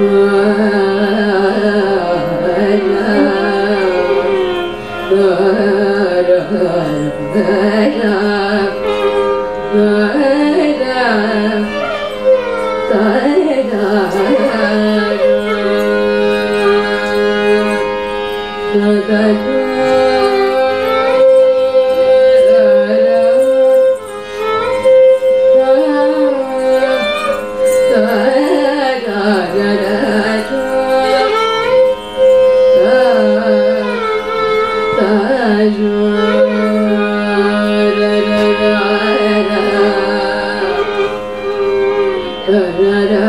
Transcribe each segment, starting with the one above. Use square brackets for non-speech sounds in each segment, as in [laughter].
Yeah. Another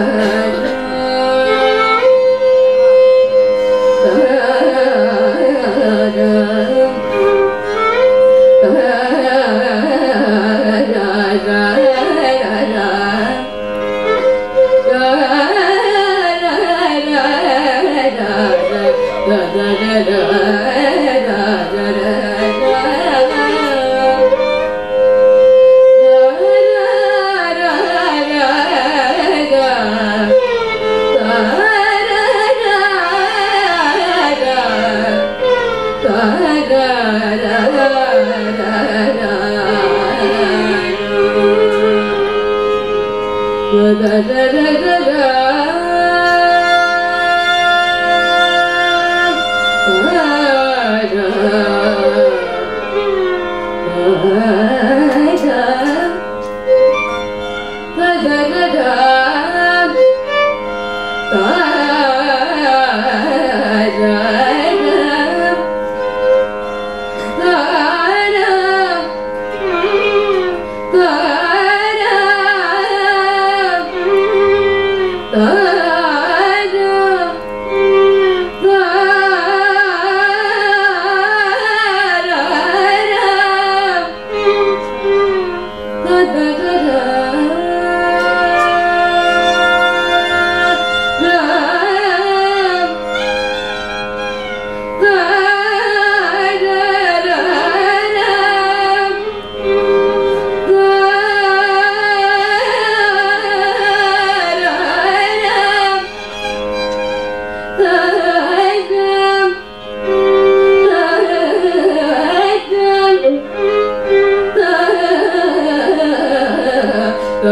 Da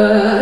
uh...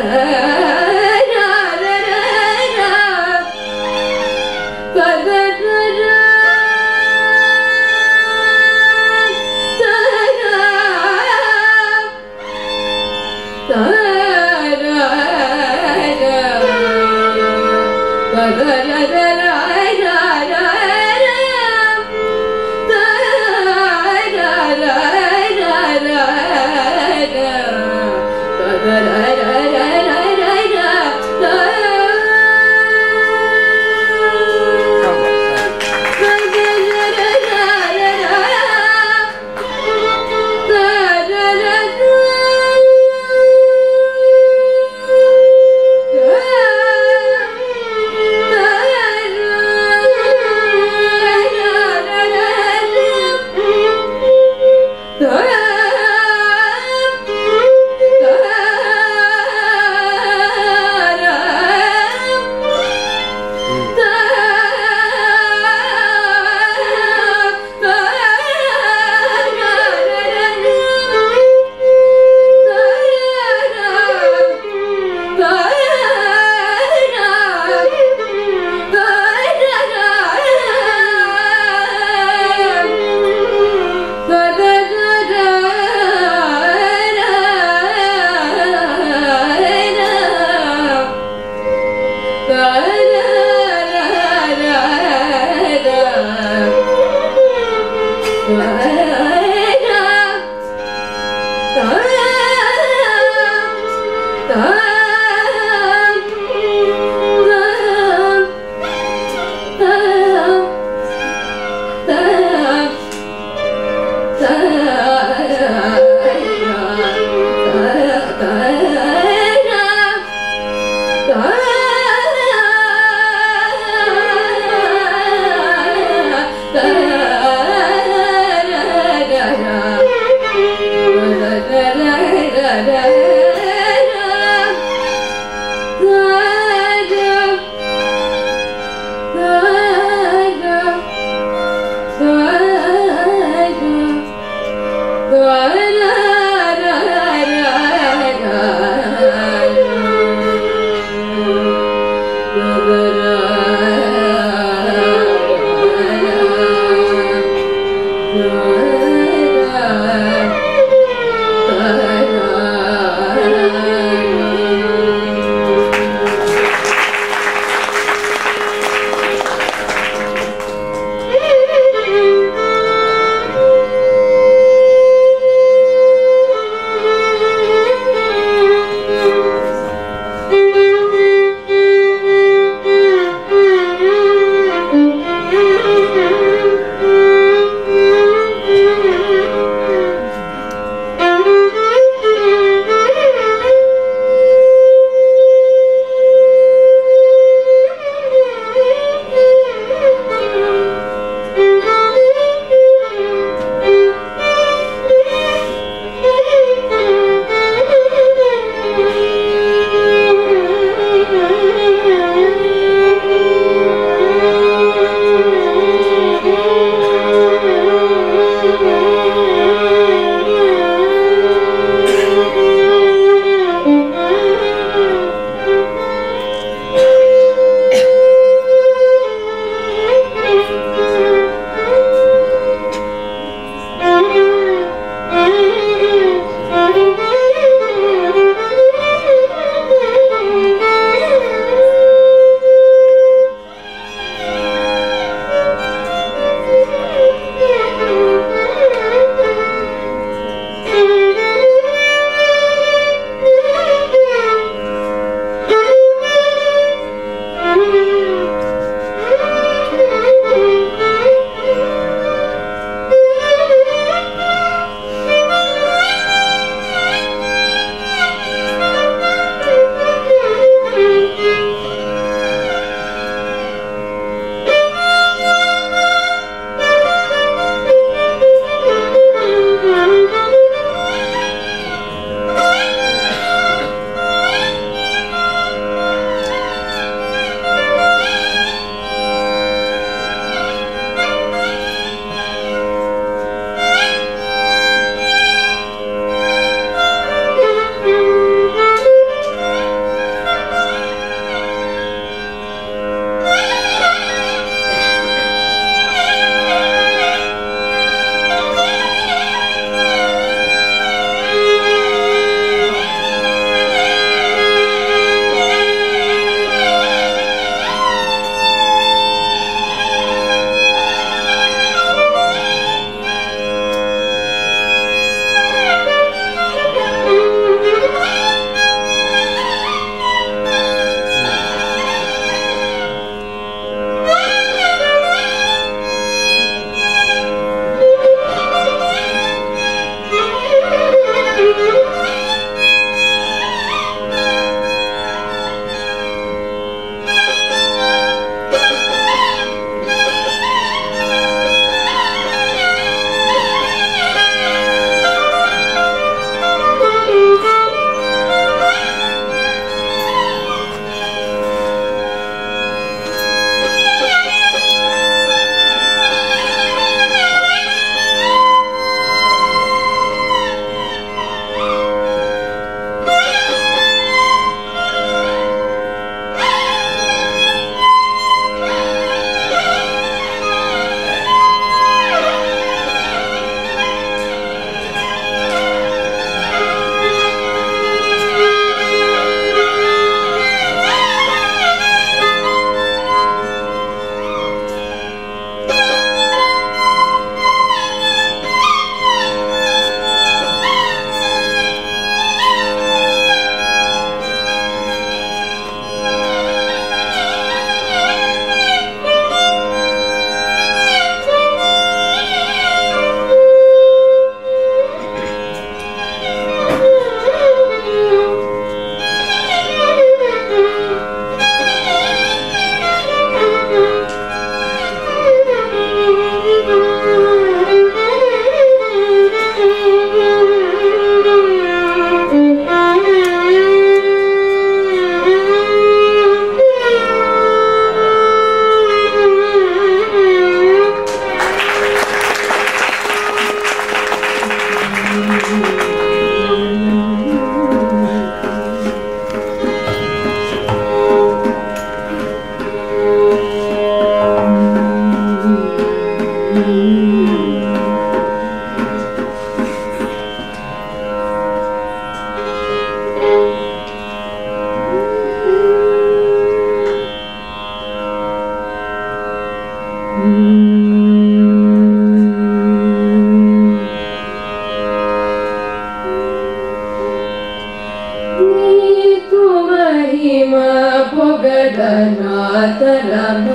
الأبهار [laughs] Huh?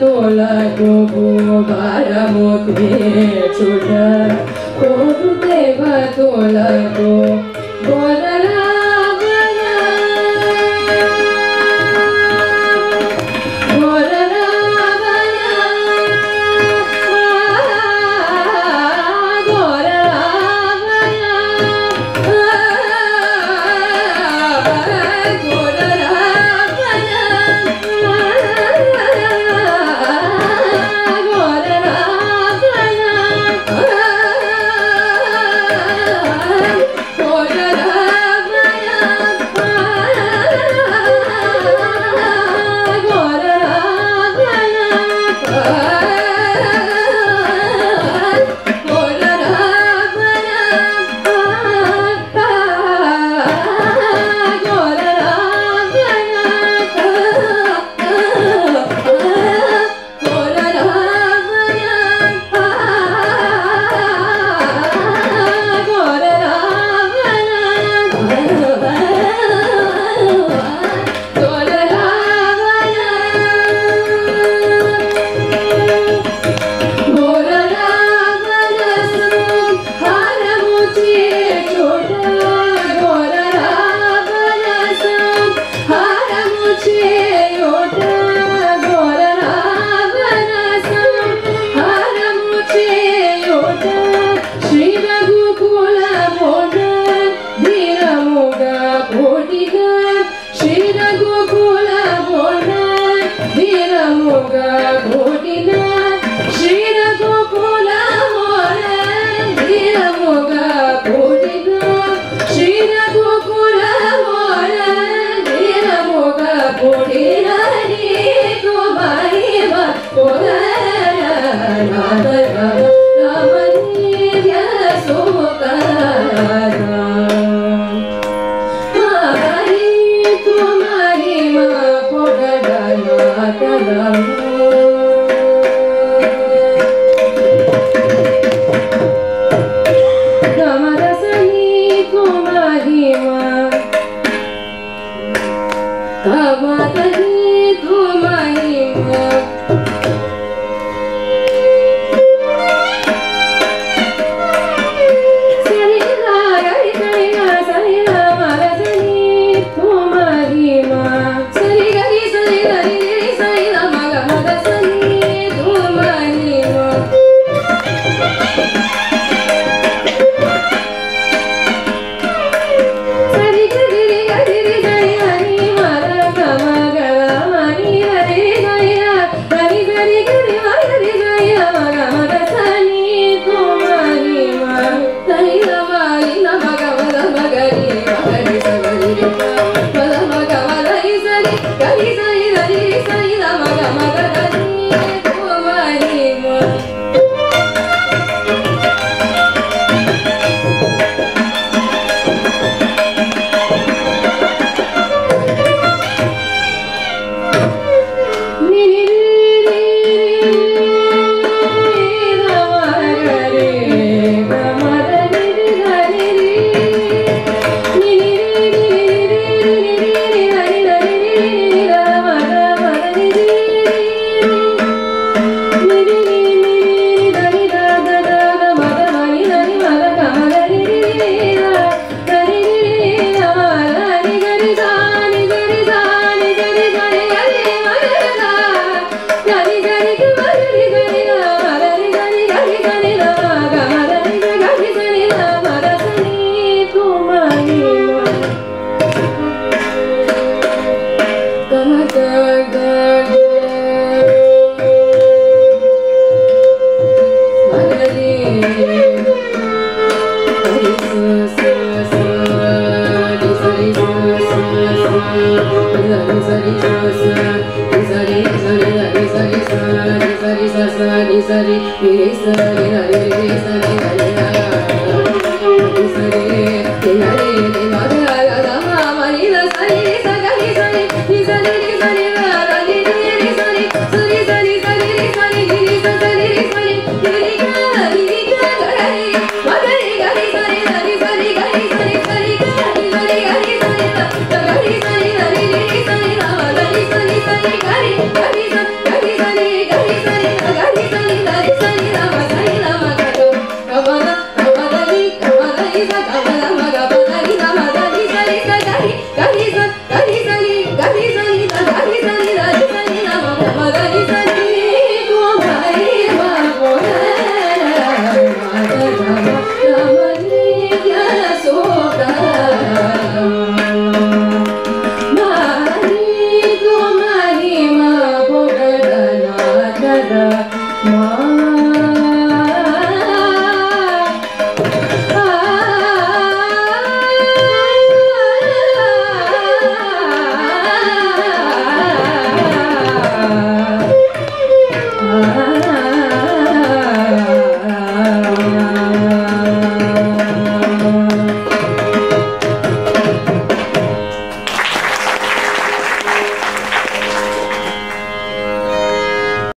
তোলা প্রভু বারামুখে ছুটা প্রভু দেবা তোলা গো বরা Please.